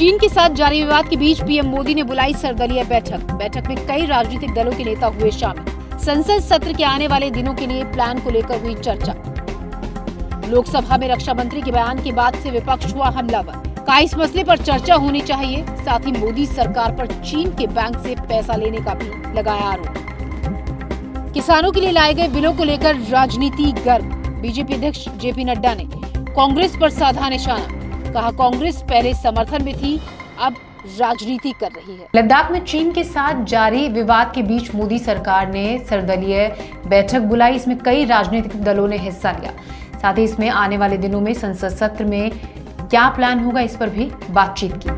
चीन के साथ जारी विवाद के बीच पीएम मोदी ने बुलाई सर्वदलीय बैठक। बैठक में कई राजनीतिक दलों के नेता हुए शामिल। संसद सत्र के आने वाले दिनों के लिए प्लान को लेकर हुई चर्चा। लोकसभा में रक्षा मंत्री के बयान के बाद से विपक्ष हुआ हमलावर। कहा इस मसले पर चर्चा होनी चाहिए, साथ ही मोदी सरकार पर चीन के बैंक से पैसा लेने का भी लगाया आरोप। किसानों के लिए लाए गए बिलों को लेकर राजनीति गर्म। बीजेपी अध्यक्ष जेपी नड्डा ने कांग्रेस पर साधा निशाना। कहा कांग्रेस पहले समर्थन में थी अब राजनीति कर रही है। लद्दाख में चीन के साथ जारी विवाद के बीच मोदी सरकार ने सर्वदलीय बैठक बुलाई इसमें कई राजनीतिक दलों ने हिस्सा लिया। साथ ही इसमें आने वाले दिनों में संसद सत्र में क्या प्लान होगा इस पर भी बातचीत की।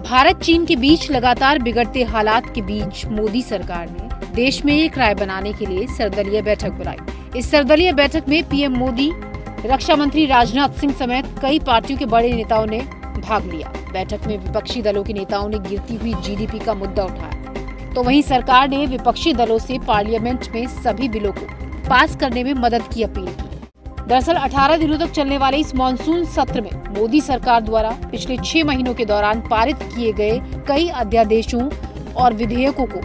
भारत चीन के बीच लगातार बिगड़ते हालात के बीच मोदी सरकार ने देश में एक राय बनाने के लिए सर्वदलीय बैठक बुलाई। इस सर्वदलीय बैठक में पीएम मोदी रक्षा मंत्री राजनाथ सिंह समेत कई पार्टियों के बड़े नेताओं ने भाग लिया। बैठक में विपक्षी दलों के नेताओं ने गिरती हुई जीडीपी का मुद्दा उठाया। तो वहीं सरकार ने विपक्षी दलों से पार्लियामेंट में सभी बिलों को पास करने में मदद की अपील की। दरअसल 18 दिनों तक चलने वाले इस मानसून सत्र में मोदी सरकार द्वारा पिछले छह महीनों के दौरान पारित किए गए कई अध्यादेशों और विधेयकों को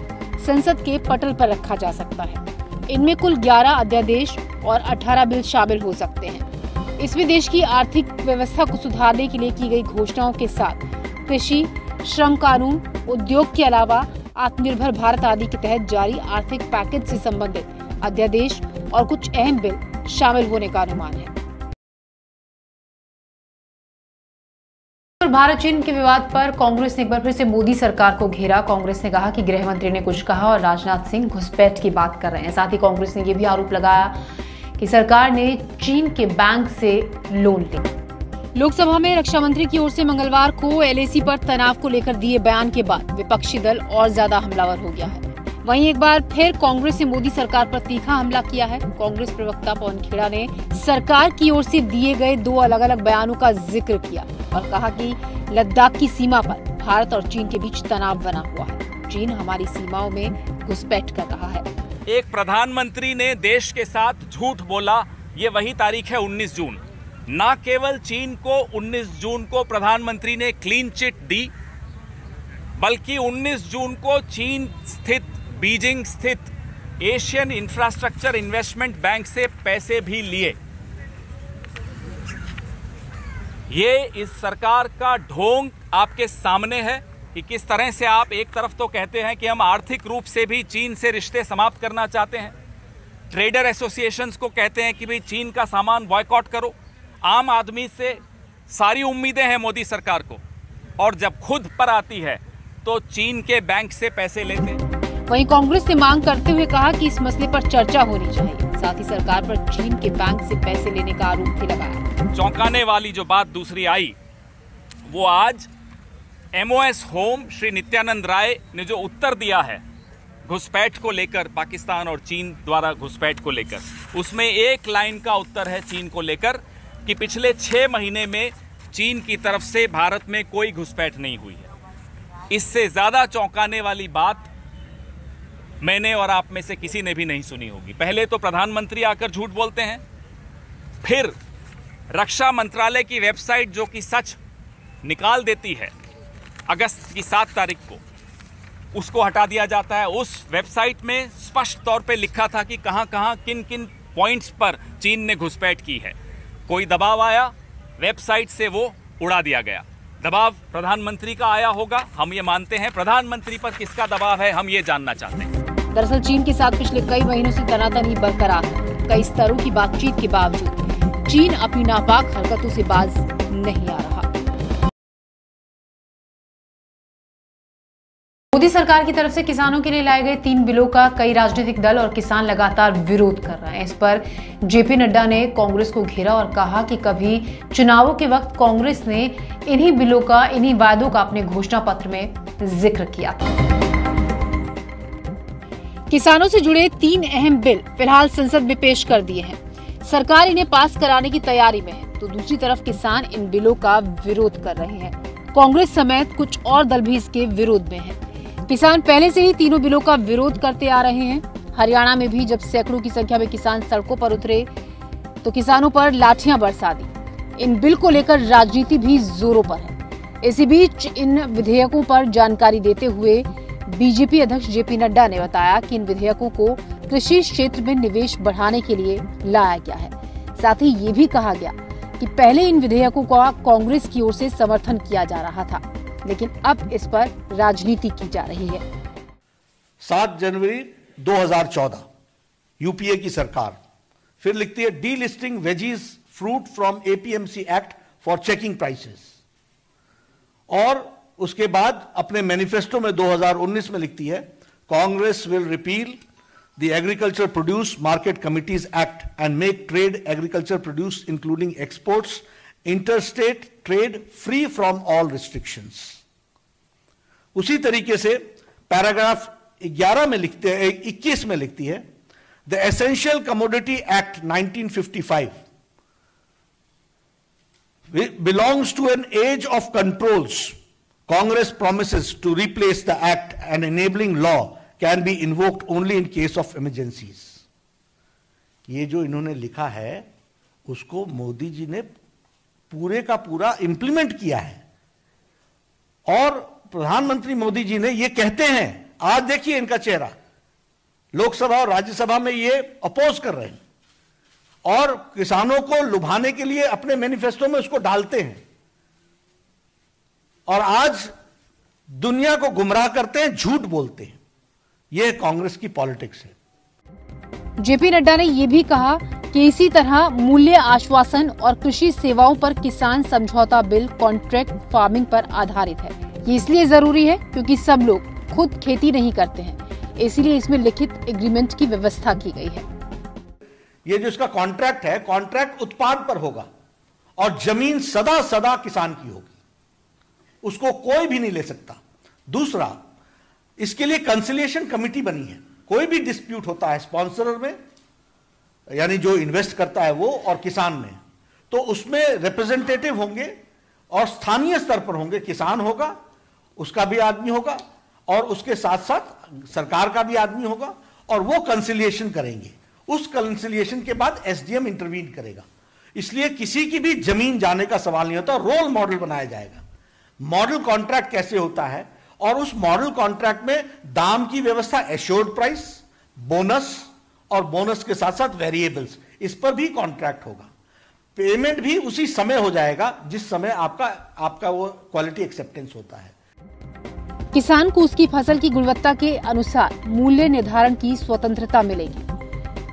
संसद के पटल पर रखा जा सकता है। इनमें कुल 11 अध्यादेश और 18 बिल शामिल हो सकते हैं। इसमें देश की आर्थिक व्यवस्था को सुधारने के लिए की गई घोषणाओं के साथ कृषि, श्रम कानून, उद्योग के अलावा आत्मनिर्भर भारत आदि के तहत जारी आर्थिक पैकेज से संबंधित अध्यादेश और कुछ अहम बिल शामिल होने का अनुमान है। भारत चीन के विवाद पर कांग्रेस ने एक बार फिर से मोदी सरकार को घेरा। कांग्रेस ने कहा कि गृह मंत्री ने कुछ कहा और राजनाथ सिंह घुसपैठ की बात कर रहे हैं। साथ ही कांग्रेस ने यह भी आरोप लगाया कि सरकार ने चीन के बैंक से लोन लिया लोकसभा में रक्षा मंत्री की ओर से मंगलवार को एलएसी पर तनाव को लेकर दिए बयान के बाद विपक्षी दल और ज़्यादा हमलावर हो गया है। वहीं एक बार फिर कांग्रेस ने मोदी सरकार पर तीखा हमला किया है। कांग्रेस प्रवक्ता पवन खेड़ा ने सरकार की ओर से दिए गए दो अलग अलग बयानों का ज़िक्र किया और कहा कि लद्दाख की सीमा पर भारत और चीन के बीच तनाव बना हुआ है। चीन हमारी सीमाओं में घुसपैठ कर रहा है। एक प्रधानमंत्री ने देश के साथ झूठ बोला, ये वही तारीख है 19 जून। ना केवल चीन को 19 जून को प्रधानमंत्री ने क्लीन चिट दी, बल्कि 19 जून को चीन स्थित, बीजिंग स्थित एशियन इंफ्रास्ट्रक्चर इन्वेस्टमेंट बैंक से पैसे भी लिए। ये इस सरकार का ढोंग आपके सामने है। कि किस तरह से आप एक तरफ़ तो कहते हैं कि हम आर्थिक रूप से भी चीन से रिश्ते समाप्त करना चाहते हैं। ट्रेडर एसोसिएशंस को कहते हैं कि भाई चीन का सामान बॉयकॉट करो। आम आदमी से सारी उम्मीदें हैं मोदी सरकार को। और जब खुद पर आती है तो चीन के बैंक से पैसे लेते हैं। वहीं कांग्रेस ने मांग करते हुए कहा कि इस मसले पर चर्चा होनी चाहिए। साथ ही सरकार पर चीन के बैंक से पैसे लेने का आरोप भी लगाया। चौंकाने वाली जो बात दूसरी आई वो आज एमओएस होम श्री नित्यानंद राय ने जो उत्तर दिया है, घुसपैठ को लेकर, पाकिस्तान और चीन द्वारा घुसपैठ को लेकर, उसमें एक लाइन का उत्तर है चीन को लेकर, कि पिछले छः महीने में चीन की तरफ़ से भारत में कोई घुसपैठ नहीं हुई है। इससे ज़्यादा चौंकाने वाली बात मैंने और आप में से किसी ने भी नहीं सुनी होगी। पहले तो प्रधानमंत्री आकर झूठ बोलते हैं, फिर रक्षा मंत्रालय की वेबसाइट जो कि सच निकाल देती है अगस्त की सात तारीख को। उसको हटा दिया जाता है। उस वेबसाइट में स्पष्ट तौर पे लिखा था कि कहाँ कहाँ किन किन पॉइंट्स पर चीन ने घुसपैठ की है। कोई दबाव आया, वेबसाइट से वो उड़ा दिया गया। दबाव प्रधानमंत्री का आया होगा, हम ये मानते हैं। प्रधानमंत्री पर किसका दबाव है, हम ये जानना चाहते हैं। दरअसल चीन के साथ पिछले कई महीनों से तनातनी बरकरार कई स्तरों की बातचीत के बावजूद, चीन अपनी नापाक हरकतों से बाज नहीं आ रहा। मोदी सरकार की तरफ़ से किसानों के लिए लाए गए तीन बिलों का कई राजनीतिक दल और किसान लगातार विरोध कर रहे हैं। इस पर जेपी नड्डा ने कांग्रेस को घेरा और कहा कि कभी चुनावों के वक्त कांग्रेस ने इन्हीं बिलों का, इन्हीं वायदों का अपने घोषणा पत्र में ज़िक्र किया था। किसानों से जुड़े तीन अहम बिल फ़िलहाल संसद में पेश कर दिए हैं। सरकार इन्हें पास कराने की तैयारी में है तो दूसरी तरफ़ किसान इन बिलों का विरोध कर रहे हैं। कांग्रेस समेत कुछ और दल भी इसके विरोध में हैं। किसान पहले से ही तीनों बिलों का विरोध करते आ रहे हैं। हरियाणा में भी जब सैकड़ों की संख्या में किसान सड़कों पर उतरे तो किसानों पर लाठियाँ बरसा दी। इन बिल को लेकर राजनीति भी जोरों पर है। इसी बीच इन विधेयकों पर जानकारी देते हुए बीजेपी अध्यक्ष जेपी नड्डा ने बताया कि इन विधेयकों को कृषि क्षेत्र में निवेश बढ़ाने के लिए लाया गया है। साथ ही ये भी कहा गया कि पहले इन विधेयकों का कांग्रेस की ओर से समर्थन किया जा रहा था। लेकिन अब इस पर राजनीति की जा रही है। सात जनवरी 2014 यूपीए की सरकार। फिर लिखती है delisting veggies fruit from APMC act for checking prices और उसके बाद अपने मैनिफेस्टो में 2019 में लिखती है Congress will repeal the agriculture produce market committees act and make trade agriculture produce including exports interstate trade free from all restrictions उसी तरीके से पैराग्राफ 11 में लिखते हैं 21 में लिखती है the essential commodity act 1955 belongs to an age of controls Congress promise to replace the act and enabling law can be invoked only in case of emergency ये जो इन्होंने लिखा है, उसको मोदी जी ने पूरे का पूरा इंप्लीमेंट किया है। और प्रधानमंत्री मोदी जी ने ये कहते हैं, आज देखिए इनका चेहरा, लोकसभा और राज्यसभा में ये अपोज कर रहे हैं। और किसानों को लुभाने के लिए अपने मैनिफेस्टो में उसको डालते हैं। और आज दुनिया को गुमराह करते हैं, झूठ बोलते हैं। यह कांग्रेस की पॉलिटिक्स है। जेपी नड्डा ने यह भी कहा कि इसी तरह मूल्य आश्वासन और कृषि सेवाओं पर किसान समझौता बिल कॉन्ट्रैक्ट फ़ार्मिंग पर आधारित है। ये इसलिए ज़रूरी है क्योंकि सब लोग खुद खेती नहीं करते हैं। इसलिए इसमें लिखित एग्रीमेंट की व्यवस्था की गई है। ये जो इसका कॉन्ट्रैक्ट है, कॉन्ट्रैक्ट उत्पाद पर होगा और ज़मीन सदा सदा किसान की होगी। उसको कोई भी नहीं ले सकता। दूसरा, इसके लिए कंसिलिएशन कमिटी बनी है। कोई भी डिस्प्यूट होता है स्पॉन्सर में, यानी जो इन्वेस्ट करता है वो और किसान में तो उसमें रिप्रेजेंटेटिव होंगे और स्थानीय स्तर पर होंगे, किसान होगा, उसका भी आदमी होगा और उसके साथ साथ सरकार का भी आदमी होगा और वो कंसिलिएशन करेंगे। उस कंसिलिएशन के बाद एसडीएम इंटरवीन करेगा। इसलिए किसी की भी ज़मीन जाने का सवाल नहीं होता रोल मॉडल बनाया जाएगा। मॉडल कॉन्ट्रैक्ट कैसे होता है? और उस मॉडल कॉन्ट्रैक्ट में दाम की व्यवस्था एश्योर्ड प्राइस बोनस और बोनस के साथ साथ वेरिएबल्स इस पर भी कॉन्ट्रैक्ट होगा। पेमेंट भी उसी समय हो जाएगा जिस समय आपका आपका वो क्वालिटी एक्सेप्टेंस होता है। किसान को उसकी फ़सल की गुणवत्ता के अनुसार मूल्य निर्धारण की स्वतंत्रता मिलेगी।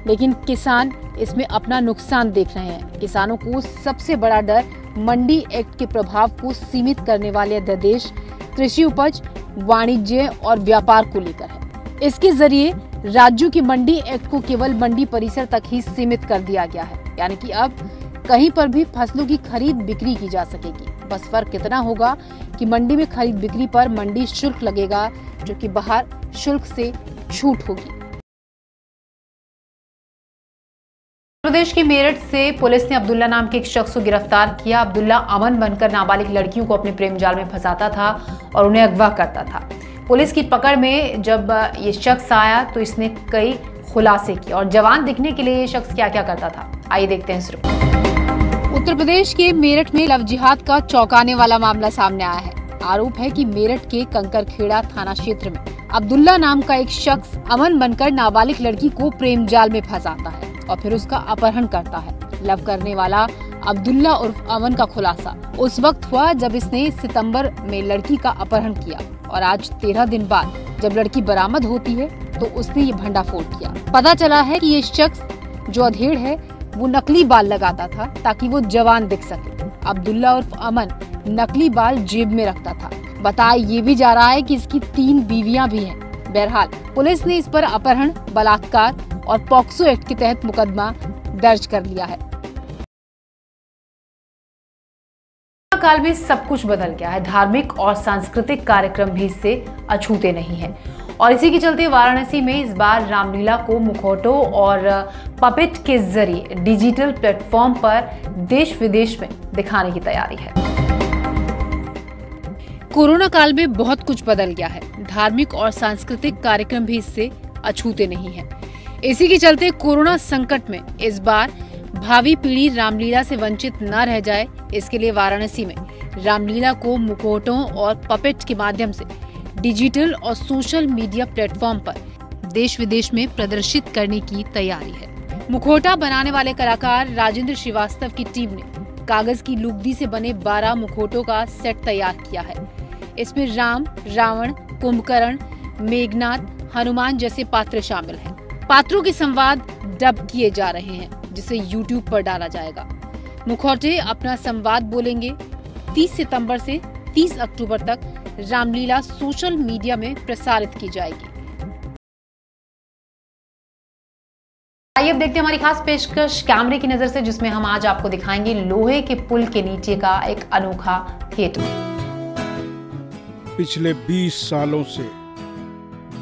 लेकिन किसान इसमें अपना नुकसान देख रहे हैं। किसानों को सबसे बड़ा डर मंडी एक्ट के प्रभाव को सीमित करने वाले अध्यादेश कृषि उपज, वाणिज्य और व्यापार को लेकर है। इसके ज़रिए राज्यों की मंडी एक्ट को केवल मंडी परिसर तक ही सीमित कर दिया गया है। यानी कि अब कहीं पर भी फ़सलों की खरीद बिक्री की जा सकेगी। बस फ़र्क कितना होगा कि मंडी में खरीद बिक्री पर मंडी शुल्क लगेगा, जो कि बाहर शुल्क से छूट होगी। प्रदेश के मेरठ से पुलिस ने अब्दुल्ला नाम के एक शख्स को गिरफ़्तार किया। अब्दुल्ला अमन बनकर नाबालिग लड़कियों को अपने प्रेम जाल में फंसाता था और उन्हें अगवा करता था। पुलिस की पकड़ में जब ये शख्स आया तो इसने कई खुलासे किए और जवान दिखने के लिए ये शख्स क्या क्या करता था। आइए देखते हैं सिर्फ़ उत्तर प्रदेश के मेरठ में लव जिहाद का चौंकाने वाला मामला सामने आया है। आरोप है कि मेरठ के कंकरखेड़ा थाना क्षेत्र में अब्दुल्ला नाम का एक शख्स अमन बनकर नाबालिग लड़की को प्रेम जाल में फंसाता है। और फिर उसका अपहरण करता है। लव करने वाला अब्दुल्ला उर्फ़ अमन का खुलासा। उस वक्त हुआ जब इसने सितंबर में लड़की का अपहरण किया और आज तेरह दिन बाद जब लड़की बरामद होती है तो उसने ये भंडाफोड़ किया। पता चला है कि ये शख्स जो अधेड़ है, वो नकली बाल लगाता था ताकि वो जवान दिख सके। अब्दुल्ला उर्फ़ अमन नकली बाल जेब में रखता था। बताया ये भी जा रहा है कि इसकी तीन बीवियाँ भी हैं। बहरहाल, पुलिस ने इस पर अपहरण, बलात्कार और पॉक्सो एक्ट के तहत मुकदमा दर्ज कर लिया है। काल में सब कुछ बदल गया है। धार्मिक और सांस्कृतिक कार्यक्रम भी इससे अछूते नहीं हैं। और इसी के चलते वाराणसी में इस बार रामलीला को मुखौटों और पपेट के ज़रिए डिजिटल प्लेटफॉर्म पर देश विदेश में दिखाने की तैयारी है। कोरोना काल में बहुत कुछ बदल गया है। धार्मिक और सांस्कृतिक कार्यक्रम भी इससे अछूते नहीं हैं। इसी के चलते कोरोना संकट में इस बार भावी पीढ़ी रामलीला से वंचित न रह जाए, इसके लिए वाराणसी में रामलीला को मुखौटों और पपेट के माध्यम से डिजिटल और सोशल मीडिया प्लेटफॉर्म पर देश विदेश में प्रदर्शित करने की तैयारी है मुखोटा बनाने वाले कलाकार राजेंद्र श्रीवास्तव की टीम ने कागज़ की लुगदी से बने 12 मुखौटों का सेट तैयार किया है इसमें राम, रावण, कुंभकर्ण मेघनाथ हनुमान जैसे पात्र शामिल हैं। पात्रों के संवाद डब किए जा रहे हैं जिसे यूट्यूब पर डाला जाएगा। मुखौटे अपना संवाद बोलेंगे 30 सितंबर से 30 अक्टूबर तक। रामलीला सोशल मीडिया में प्रसारित की जाएगी। आइए अब देखते हैं हमारी खास पेशकश कैमरे की नज़र से जिसमें हम आज आपको दिखाएँगे लोहे के पुल के नीचे का एक अनोखा थिएटर पिछले 20 सालों से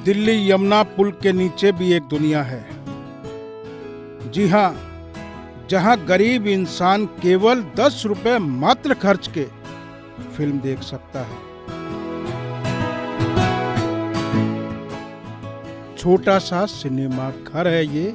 दिल्ली यमुना पुल के नीचे भी एक दुनिया है। जी हाँ जहाँ गरीब इंसान केवल दस रुपए मात्र खर्च के फ़िल्म देख सकता है। छोटा सा सिनेमा घर है ये।